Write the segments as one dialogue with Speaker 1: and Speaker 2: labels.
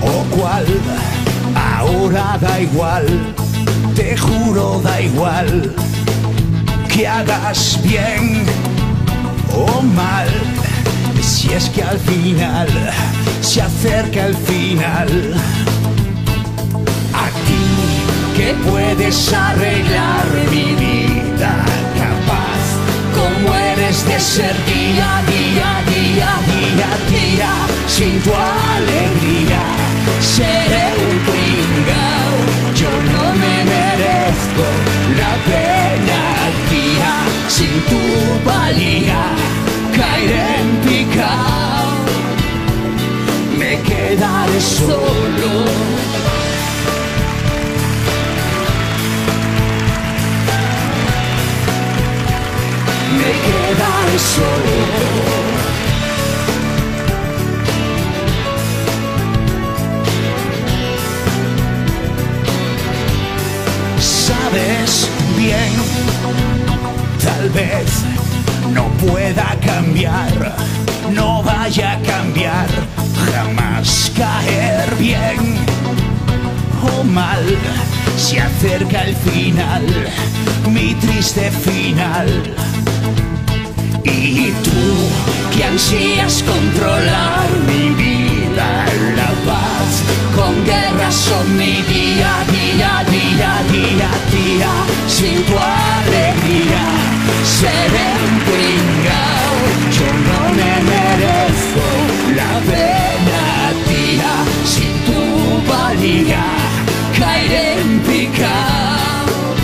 Speaker 1: o cual, ahora da igual, te juro da igual que hagas bien o mal. Si es que al final se acerca el final, a ti que puedes arreglar mi vida, capaz como eres de ser día, día, día, sin tu valía, caeré en picao, me quedaré solo. Sabes bien, tal vez no pueda cambiar, no vaya a cambiar, jamás caer bien o mal. Se acerca el final, mi triste final. Y tú que ansías controlar mi vida, la paz con guerras son sin tu alegría seré un pringao, yo no me merezco la pena, tía, sin tu valía caeré en picao,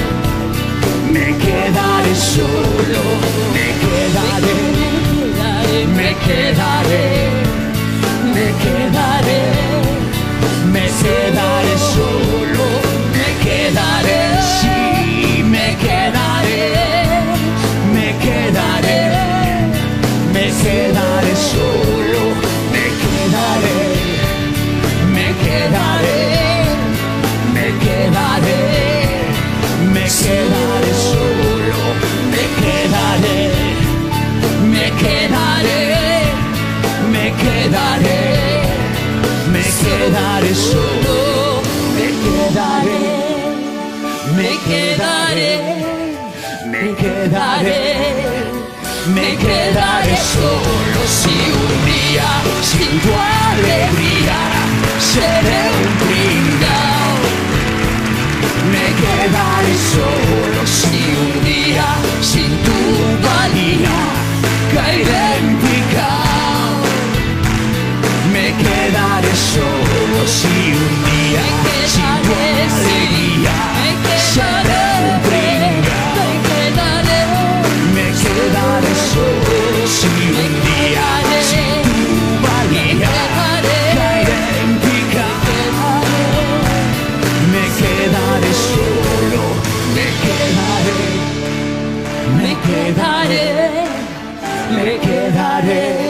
Speaker 1: me quedaré solo, me quedaré, me quedaré, me quedaré solo, me quedaré, me quedaré, me quedaré, me quedaré solo. si un día sin tu alegría seré un pringao. Me quedaré solo. Si un día sin tu valía dejaré.